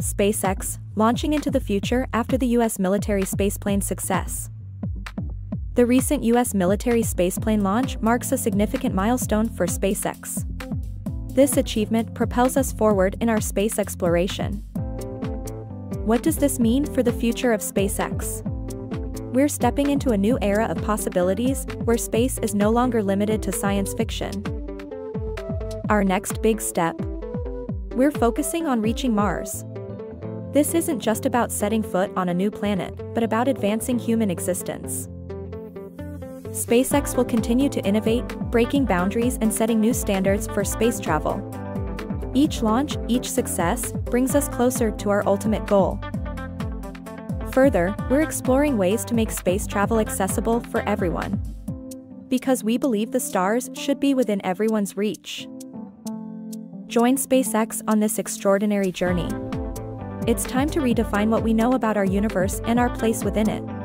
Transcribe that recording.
SpaceX, launching into the future after the U.S. military spaceplane success. The recent U.S. military spaceplane launch marks a significant milestone for SpaceX. This achievement propels us forward in our space exploration. What does this mean for the future of SpaceX? We're stepping into a new era of possibilities where space is no longer limited to science fiction. Our next big step. We're focusing on reaching Mars. This isn't just about setting foot on a new planet, but about advancing human existence. SpaceX will continue to innovate, breaking boundaries and setting new standards for space travel. Each launch, each success, brings us closer to our ultimate goal. Further, we're exploring ways to make space travel accessible for everyone. Because we believe the stars should be within everyone's reach. Join SpaceX on this extraordinary journey. It's time to redefine what we know about our universe and our place within it.